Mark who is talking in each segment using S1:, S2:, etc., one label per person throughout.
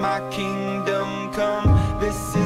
S1: my kingdom come. This is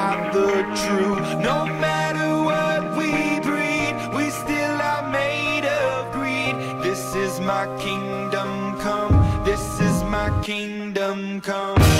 S1: the truth. No matter what we breed, we still are made of greed. This is my kingdom come. This is my kingdom come.